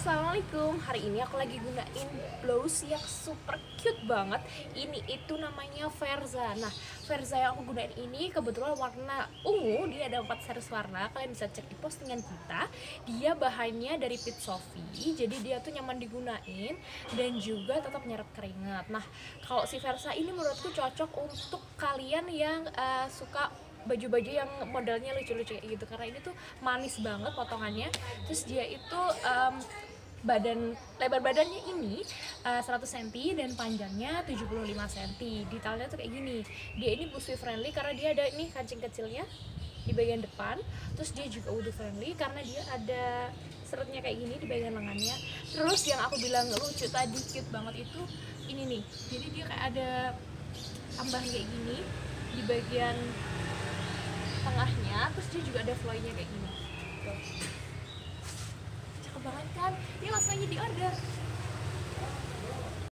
Assalamualaikum. Hari ini aku lagi gunain blouse yang super cute banget. Ini itu namanya Verza. Nah Verza yang aku gunain ini kebetulan warna ungu. Dia ada 4 series warna. Kalian bisa cek di postingan kita. Dia bahannya dari Pit Sophie. Jadi dia tuh nyaman digunain Dan juga tetap nyerap keringat. Nah kalau si Verza ini menurutku cocok untuk kalian yang uh, suka baju-baju yang modelnya lucu-lucu kayak gitu. Karena ini tuh manis banget potongannya. Terus dia itu um, badan lebar badannya ini uh, 100 cm dan panjangnya 75 cm detailnya tuh kayak gini. Dia ini busui friendly karena dia ada ini kancing kecilnya di bagian depan. Terus dia juga wudhu friendly karena dia ada serutnya kayak gini di bagian lengannya. Terus yang aku bilang lucu tadi cute banget itu ini nih. Jadi dia kayak ada tambahan kayak gini di bagian tengahnya terus dia juga ada flownya kayak gini. Tuh. Cakep banget kan? Ini langsung aja di order